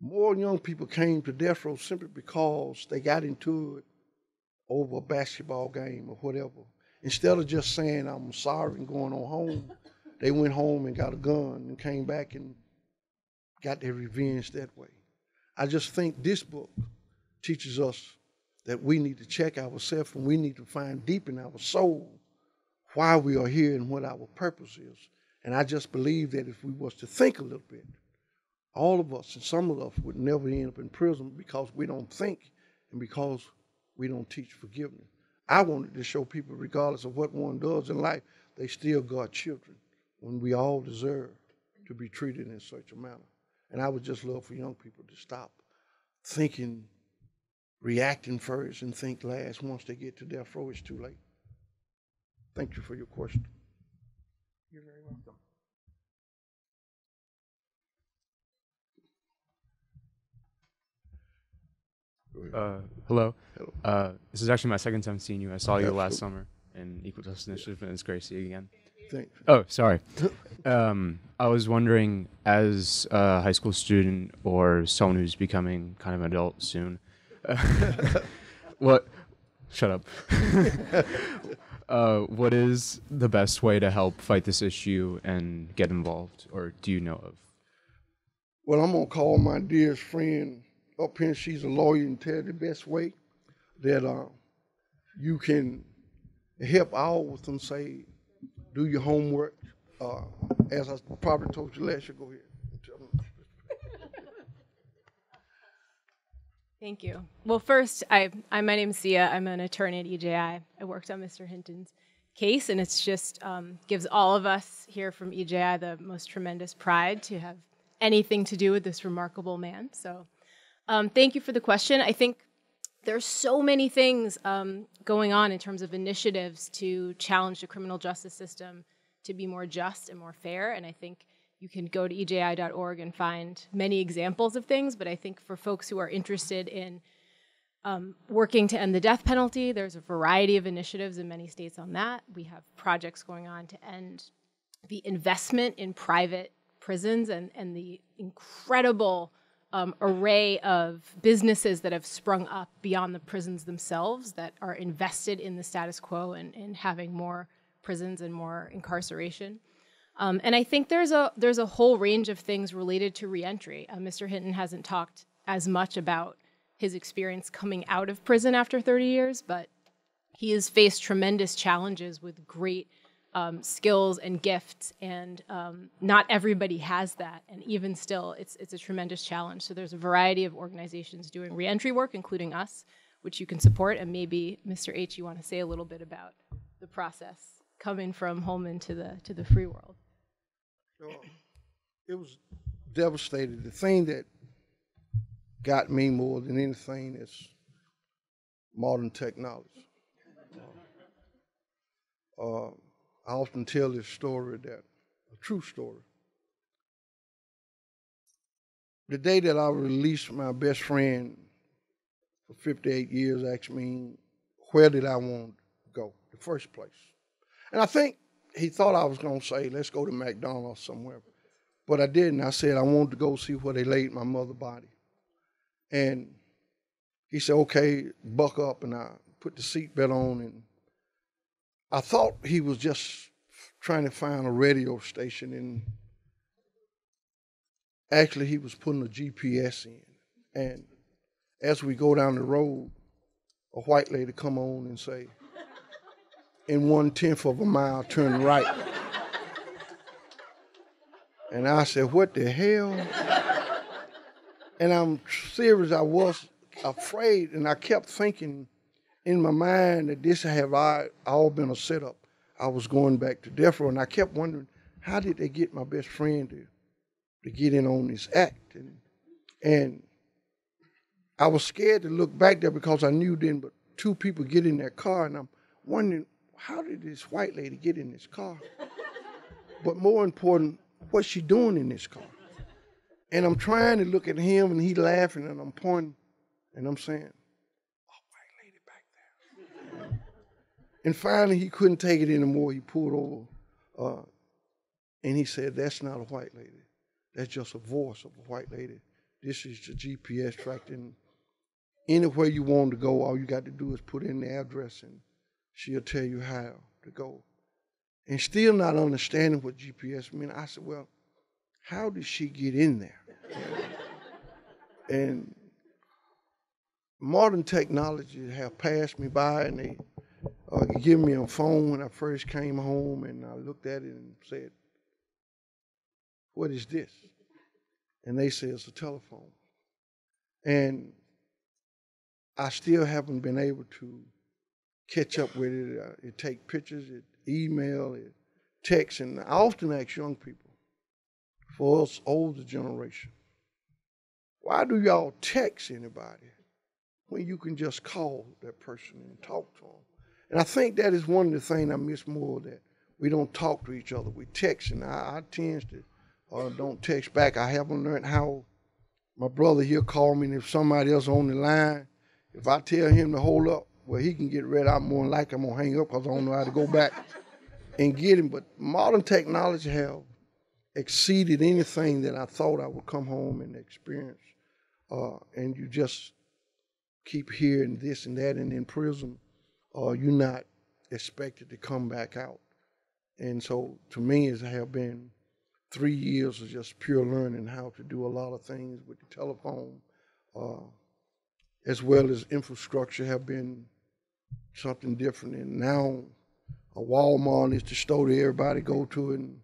more young people came to death row simply because they got into it over a basketball game or whatever. Instead of just saying I'm sorry and going on home, they went home and got a gun and came back and got their revenge that way. I just think this book teaches us that we need to check ourselves and we need to find deep in our soul why we are here and what our purpose is. And I just believe that if we was to think a little bit, all of us and some of us would never end up in prison because we don't think and because we don't teach forgiveness. I wanted to show people, regardless of what one does in life, they still got children when we all deserve to be treated in such a manner. And I would just love for young people to stop thinking reacting first and think last. Once they get to death row, it's too late. Thank you for your question. You're very welcome. Uh, hello. Hello. Uh, this is actually my second time seeing you. I saw you last summer in Equal Justice Initiative, and it's great to see you again. Thanks. Oh, sorry. um, I was wondering, as a high school student or someone who's becoming kind of an adult soon, what? Shut up. uh, what is the best way to help fight this issue and get involved, or do you know of? Well, I'm gonna call my dearest friend up here. She's a lawyer and tell the best way that uh, you can help out with them. Say, do your homework. Uh, as I probably told you last year, go ahead. and tell them. Thank you. Well, first, I, I my name's Sia. I'm an attorney at EJI. I worked on Mr. Hinton's case, and it's just um, gives all of us here from EJI the most tremendous pride to have anything to do with this remarkable man. So, um, thank you for the question. I think there's so many things um, going on in terms of initiatives to challenge the criminal justice system to be more just and more fair. And I think you can go to eji.org and find many examples of things. But I think for folks who are interested in um, working to end the death penalty, there's a variety of initiatives in many states on that. We have projects going on to end the investment in private prisons and, and the incredible um, array of businesses that have sprung up beyond the prisons themselves that are invested in the status quo and, and having more prisons and more incarceration. Um, and I think there's a there's a whole range of things related to reentry. Uh, Mr. Hinton hasn't talked as much about his experience coming out of prison after 30 years, but he has faced tremendous challenges with great um, skills and gifts, and um, not everybody has that. And even still, it's it's a tremendous challenge. So there's a variety of organizations doing reentry work, including us, which you can support. And maybe Mr. H, you want to say a little bit about the process coming from Holman to the to the free world. Uh, it was devastating. The thing that got me more than anything is modern technology. Uh, I often tell this story that a true story. The day that I released my best friend for 58 years asked me where did I want to go, the first place. And I think he thought I was going to say, let's go to McDonald's somewhere. But I didn't. I said I wanted to go see where they laid my mother's body. And he said, okay, buck up. And I put the seatbelt on. And I thought he was just trying to find a radio station. And actually, he was putting a GPS in. And as we go down the road, a white lady come on and say, in one tenth of a mile, turn right. And I said, What the hell? And I'm serious, I was afraid, and I kept thinking in my mind that this have I all been a setup. I was going back to death row, and I kept wondering, how did they get my best friend to, to get in on this act? And, and I was scared to look back there because I knew then but two people get in that car, and I'm wondering, how did this white lady get in this car? but more important, what's she doing in this car? And I'm trying to look at him, and he laughing, and I'm pointing, and I'm saying, "Oh, white lady back there." and finally, he couldn't take it anymore. He pulled over, uh, and he said, "That's not a white lady. That's just a voice of a white lady. This is the GPS tracking. Anywhere you want to go, all you got to do is put in the address, and she'll tell you how to go." And still not understanding what GPS mean, I said, "Well, how did she get in there?" and modern technology have passed me by, and they uh, give me a phone when I first came home, and I looked at it and said, "What is this?" And they said it's a telephone, and I still haven't been able to catch up with it. Uh, it take pictures, it email, it text, and I often ask young people, for us older generation, why do y'all text anybody when you can just call that person and talk to them. And I think that is one of the things I miss more that we don't talk to each other. We text, and I, I tend to uh, don't text back. I haven't learned how my brother he'll call me, and if somebody else on the line, if I tell him to hold up, well, he can get ready. I'm more likely I'm gonna hang up because I don't know how to go back and get him. But modern technology have exceeded anything that I thought I would come home and experience. Uh, and you just keep hearing this and that, and in prison, uh, you're not expected to come back out. And so, to me, it have been three years of just pure learning how to do a lot of things with the telephone, uh, as well as infrastructure, have been something different. And now, a Walmart is the store that everybody go to and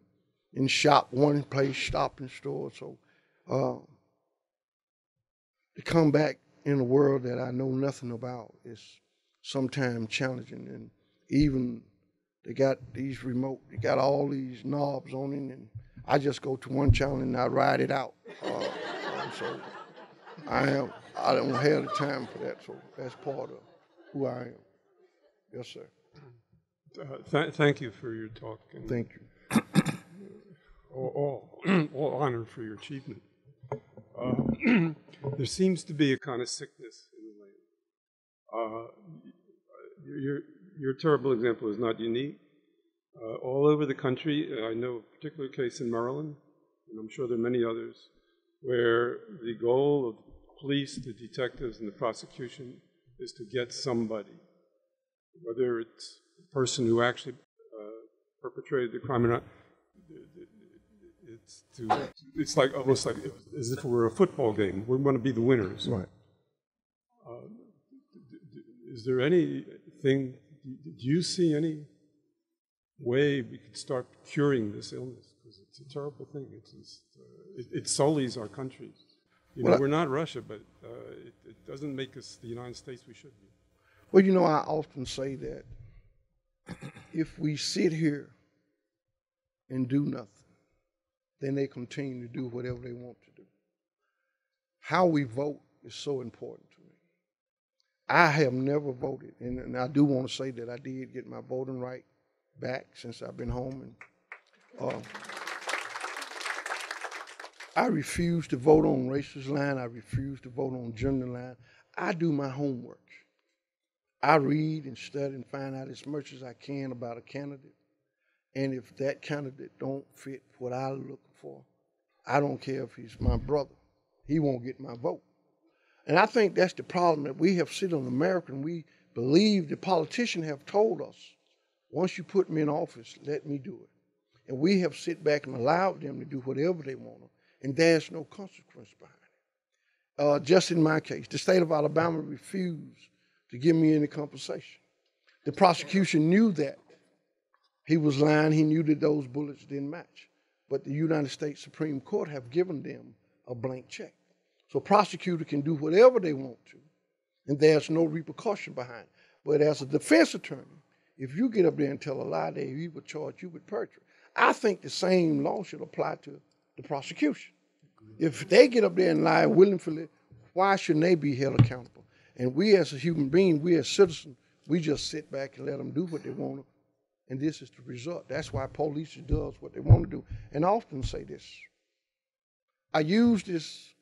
and shop one place, shopping store. So, uh, to come back in a world that I know nothing about is sometimes challenging. And even they got these remote, they got all these knobs on it, and I just go to one channel and I ride it out. Uh, so I am, I don't have the time for that. So that's part of who I am. Yes, sir. Uh, th- thank you for your talk. And Thank you. all, all, all honor for your achievement. Uh, there seems to be a kind of sickness in the land. Uh, your, your terrible example is not unique. Uh, all over the country, uh, I know a particular case in Maryland, and I'm sure there are many others, where the goal of the police, the detectives, and the prosecution is to get somebody, whether it's the person who actually uh, perpetrated the crime or not. It's to, it's like almost like as if it were a football game. We want to be the winners. Right. Is there anything? Do you see any way we could start curing this illness? Because it's a terrible thing. It's just, uh, it, it sullies our country. You know, Well, we're not Russia, but uh, it, it doesn't make us the United States we should be. Well, you know, I often say that if we sit here and do nothing, then they continue to do whatever they want to do. How we vote is so important to me. I have never voted, and, and I do want to say that I did get my voting right back since I've been home. And uh, I refuse to vote on racist line. I refuse to vote on gender line. I do my homework. I read and study and find out as much as I can about a candidate. And if that candidate don't fit what I look for, I don't care if he's my brother. He won't get my vote. And I think that's the problem that we have sit in America and we believe the politicians have told us, once you put me in office, let me do it. And we have sit back and allowed them to do whatever they want, and there's no consequence behind it. Uh, just in my case, the state of Alabama refused to give me any compensation. The prosecution knew that. He was lying. He knew that those bullets didn't match. But the United States Supreme Court have given them a blank check. So prosecutor can do whatever they want to, and there's no repercussion behind it. But as a defense attorney, if you get up there and tell a lie, they he would charge you with perjury. I think the same law should apply to the prosecution. If they get up there and lie willingly, why shouldn't they be held accountable? And we as a human being, we as citizens, we just sit back and let them do what they want to. And this is the result. That's why police does what they want to do. And I often say this. I use this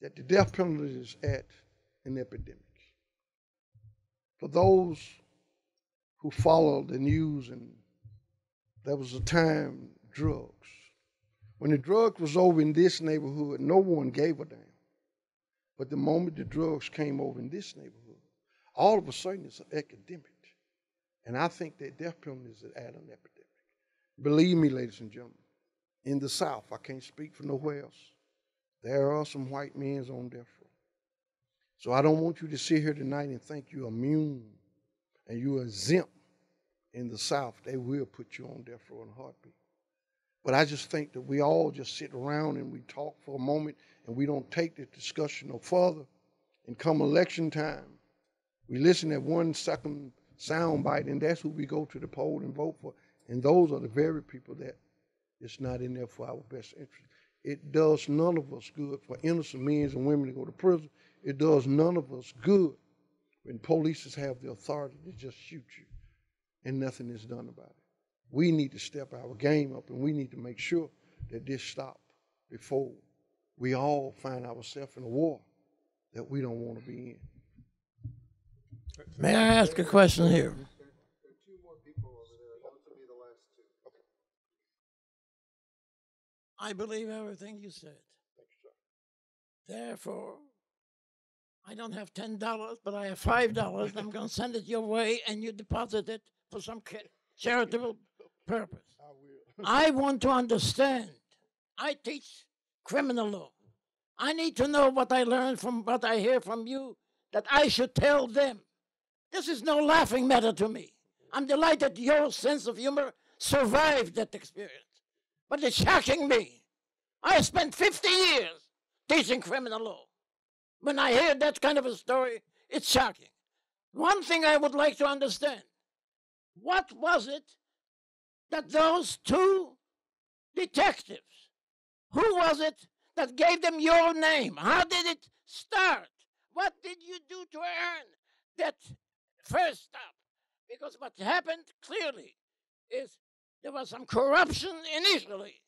that the death penalty is at an epidemic. For those who follow the news and there was a time drugs. When the drug was over in this neighborhood, no one gave a damn. But the moment the drugs came over in this neighborhood, all of a sudden it's an epidemic. And I think that death penalty is at an epidemic. Believe me, ladies and gentlemen, in the South, I can't speak for nowhere else. There are some white men on death row. So I don't want you to sit here tonight and think you're immune and you're exempt in the South. They will put you on death row in a heartbeat. But I just think that we all just sit around and we talk for a moment and we don't take the discussion no further. And come election time, we listen at one second sound bite, and that's who we go to the poll and vote for. And those are the very people that it's not in there for our best interest. It does none of us good for innocent men and women to go to prison. It does none of us good when police have the authority to just shoot you and nothing is done about it. We need to step our game up and we need to make sure that this stops before we all find ourselves in a war that we don't want to be in. May I ask a question here? I believe everything you said. Therefore, I don't have ten dollars, but I have five dollars. I'm going to send it your way, and you deposit it for some charitable purpose. I want to understand. I teach criminal law. I need to know what I learned from what I hear from you that I should tell them. This is no laughing matter to me. I'm delighted your sense of humor survived that experience. But it's shocking me. I spent 50 years teaching criminal law. When I hear that kind of a story, it's shocking. One thing I would like to understand what was it that those two detectives, who was it that gave them your name? How did it start? What did you do to earn that first stop? Because what happened clearly is there was some corruption initially,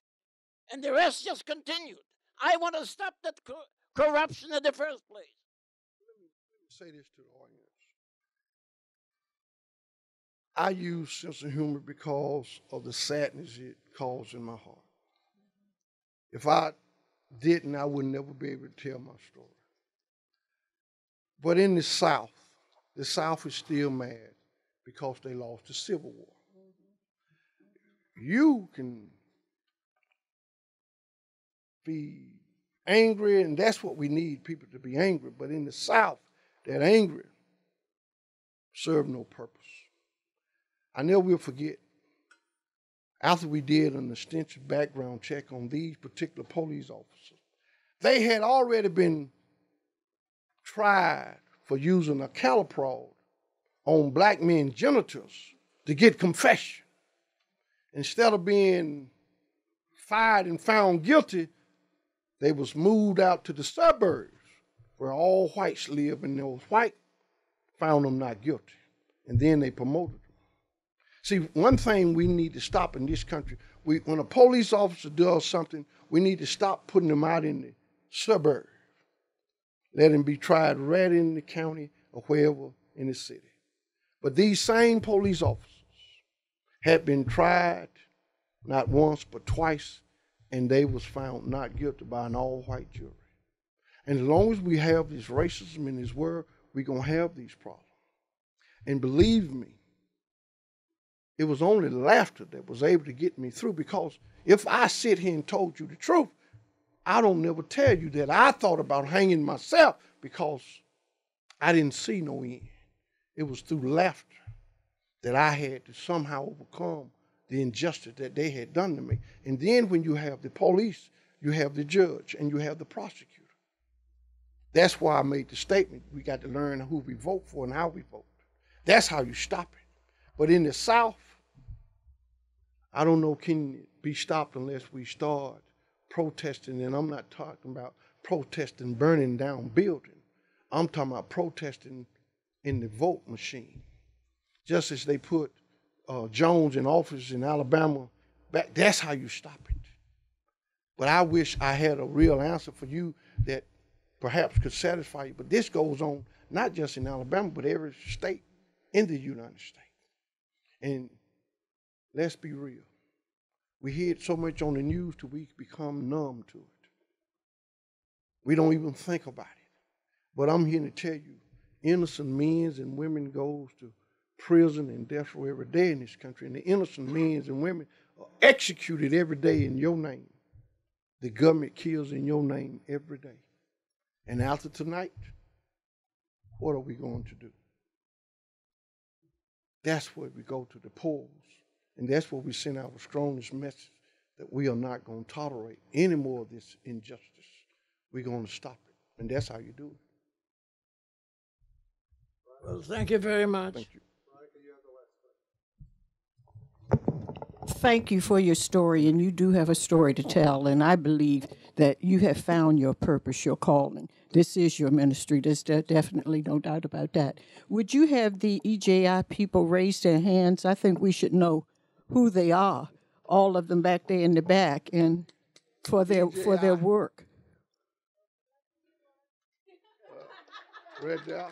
and the rest just continued. I want to stop that co- corruption in the first place. Let me, let me say this to the audience. I use sense of humor because of the sadness it caused in my heart. If I didn't, I would never be able to tell my story. But in the South, the South is still mad because they lost the Civil War. You can be angry, and that's what we need people to be angry. But in the South, that anger serve no purpose. I never will forget after we did an extensive background check on these particular police officers, they had already been tried for using a cattle prod on black men's genitals to get confession. Instead of being fired and found guilty, they was moved out to the suburbs where all whites live, and those white found them not guilty. And then they promoted them. See, one thing we need to stop in this country, we, when a police officer does something, we need to stop putting them out in the suburbs. Let him be tried right in the county or wherever in the city. But these same police officers had been tried not once but twice, and they was found not guilty by an all-white jury. And as long as we have this racism in this world, we're gonna have these problems. And believe me, it was only laughter that was able to get me through because if I sit here and told you the truth, I don't never tell you that I thought about hanging myself because I didn't see no end. It was through laughter that I had to somehow overcome the injustice that they had done to me. And then when you have the police, you have the judge, and you have the prosecutor. That's why I made the statement we got to learn who we vote for and how we vote. That's how you stop it. But in the South, I don't know can be stopped unless we start protesting. And I'm not talking about protesting burning down buildings. I'm talking about protesting in the vote machine. Just as they put uh, Jones in office in Alabama, back, that's how you stop it. But I wish I had a real answer for you that perhaps could satisfy you. But this goes on not just in Alabama, but every state in the United States. And let's be real. We hear it so much on the news till we become numb to it. We don't even think about it. But I'm here to tell you, innocent men and women goes to prison and death row every day in this country, and the innocent men and women are executed every day in your name. The government kills in your name every day. And after tonight, what are we going to do? That's where we go to the polls. And that's where we send our strongest message that we are not going to tolerate any more of this injustice. We're going to stop it. And that's how you do it. Well, thank you very much. Thank you. Thank you for your story, and you do have a story to tell. And I believe that you have found your purpose, your calling. This is your ministry. There's de- definitely no doubt about that. Would you have the EJI people raise their hands? I think we should know who they are, all of them back there in the back, and for their for their work. Right there.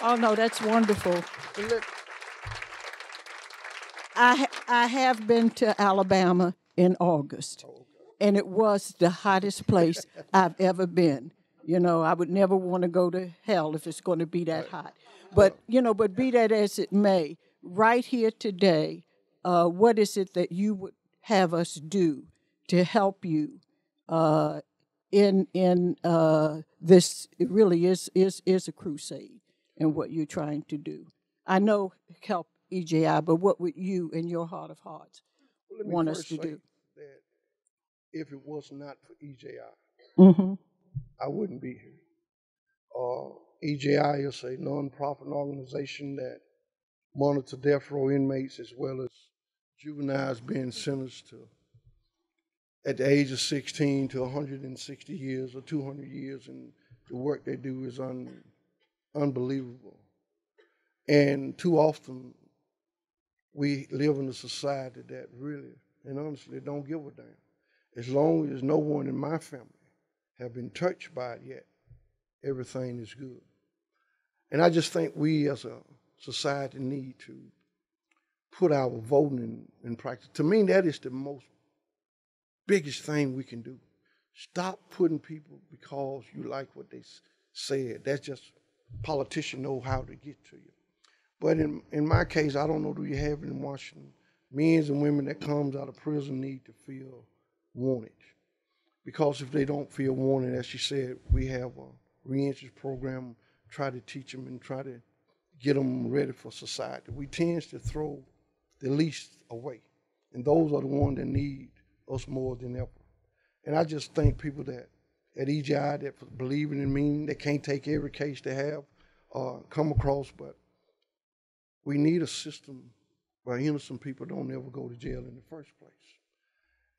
Oh no, that's wonderful. Let- I I have been to Alabama in August, and it was the hottest place I've ever been. You know, I would never want to go to hell if it's going to be that hot. But you know, but be that as it may, right here today, uh, what is it that you would have us do to help you uh, in in uh, this? It really is is is a crusade, and what you're trying to do. I know help EJI, but what would you, in your heart of hearts, me want us to do? That if it was not for EJI, Mm-hmm. I wouldn't be here. Uh, EJI is a non-profit organization that monitor death row inmates as well as juveniles being sentenced to at the age of 16 to 160 years or 200 years, and the work they do is un, unbelievable. And too often, we live in a society that really and honestly don't give a damn. As long as no one in my family have been touched by it yet, everything is good. And I just think we as a society need to put our voting in, in practice. To me, that is the most biggest thing we can do. Stop putting people because you like what they said. That's just politicians know how to get to you. But in in my case, I don't know. Do you have it in Washington? Men and women that comes out of prison need to feel wanted, because if they don't feel wanted, as she said, we have a reentry program. Try to teach them and try to get them ready for society. We tend to throw the least away, and those are the ones that need us more than ever. And I just think people that at EJI that believing in me, they can't take every case they have uh, come across, but we need a system where innocent people don't ever go to jail in the first place.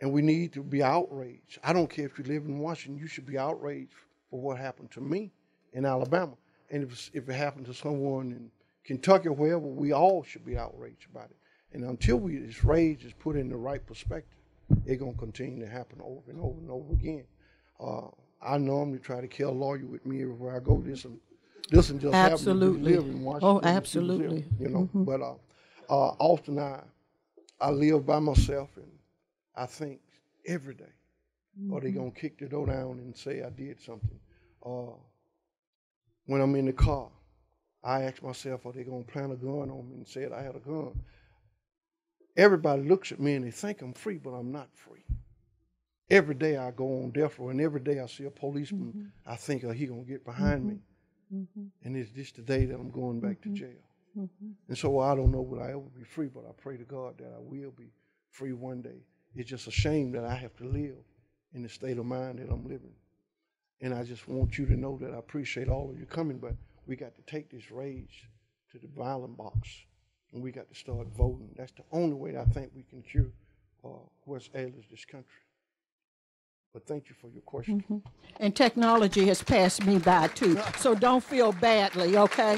And we need to be outraged. I don't care if you live in Washington, you should be outraged for what happened to me in Alabama. And if, it's- if it happened to someone in Kentucky or wherever, we all should be outraged about it. And until we this rage is put in the right perspective, it's gonna continue to happen over and over and over again. Uh, I normally try to kill a lawyer with me everywhere I go. This and this and just happen to Absolutely. live in Washington. Oh, absolutely. You know, but uh, uh, often I I live by myself and I think every day, are they gonna kick the door down and say I did something? Uh, when I'm in the car, I ask myself, are they gonna plant a gun on me and say I had a gun? Everybody looks at me and they think I'm free, but I'm not free. Every day I go on death row, and every day I see a policeman, mm-hmm. I think, oh, he gonna get mm-hmm. behind me. Mm-hmm. And it's just the day that I'm going back to jail. And so I don't know will I ever be free, but I pray to God that I will be free one day. It's just a shame that I have to live in the state of mind that I'm living. And I just want you to know that I appreciate all of you coming, but we got to take this rage to the violent box and we got to start voting. That's the only way I think we can cure uh, what's ailing this country. But thank you for your question. And technology has passed me by too, so don't feel badly, okay?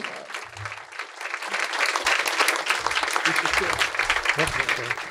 Mr. Chair.